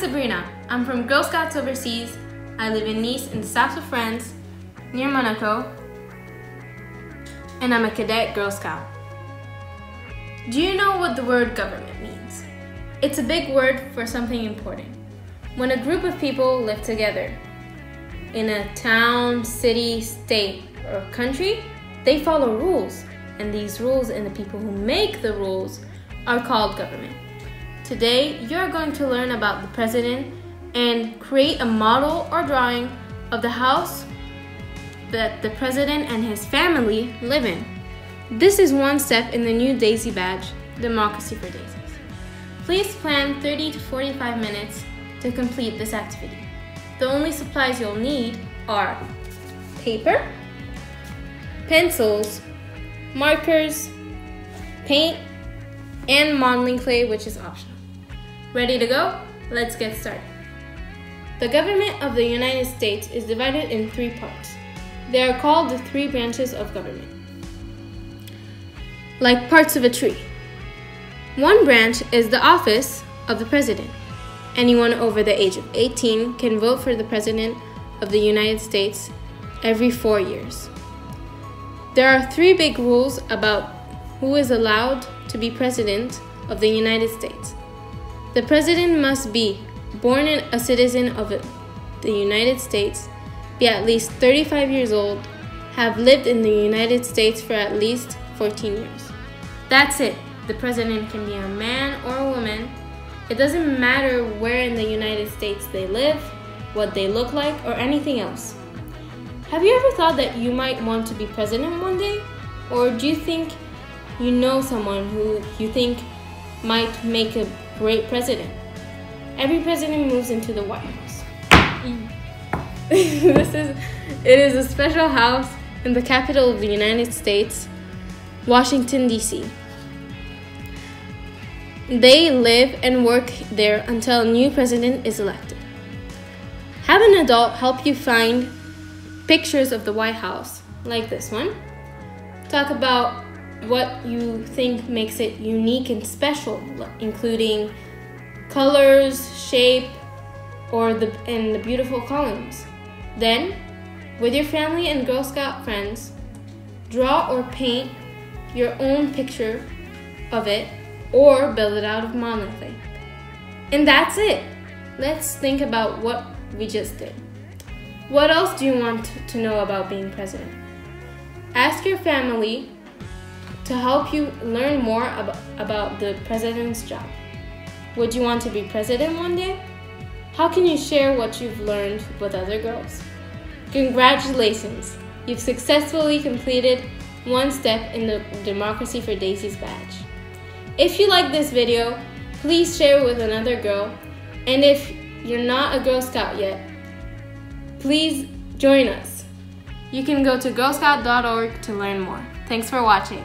Sabrina. I'm from Girl Scouts Overseas. I live in Nice in the south of France, near Monaco, and I'm a Cadette Girl Scout. Do you know what the word government means? It's a big word for something important. When a group of people live together in a town, city, state, or country, they follow rules, and these rules and the people who make the rules are called government. Today, you're going to learn about the president and create a model or drawing of the house that the president and his family live in. This is one step in the new DAISY badge, Democracy for Daisies. Please plan 30 to 45 minutes to complete this activity. The only supplies you'll need are paper, pencils, markers, paint, and modeling clay, which is optional. Ready to go? Let's get started. The government of the United States is divided in three parts. They are called the three branches of government, like parts of a tree. One branch is the office of the president. Anyone over the age of 18 can vote for the president of the United States every four years. There are three big rules about who is allowed to be president of the United States. The president must be born a citizen of the United States, be at least 35 years old, have lived in the United States for at least 14 years. That's it. The president can be a man or a woman. It doesn't matter where in the United States they live, what they look like, or anything else. Have you ever thought that you might want to be president one day? Or do you think you know someone who you think might make a great president. Every president moves into the White House. this is it is a special house in the capital of the United States, Washington D.C. They live and work there until a new president is elected. Have an adult help you find pictures of the White House, like this one. Talk about what you think makes it unique and special, including colors, shape, or the and the beautiful columns. Then, with your family and Girl Scout friends, draw or paint your own picture of it or build it out of clay. And that's it. Let's think about what we just did. What else do you want to know about being president? Ask your family to help you learn more ab- about the president's job. Would you want to be president one day? How can you share what you've learned with other girls? Congratulations! You've successfully completed one step in the Democracy for Daisies badge. If you like this video, please share it with another girl. And if you're not a Girl Scout yet, please join us. You can go to girlscout.org to learn more. Thanks for watching.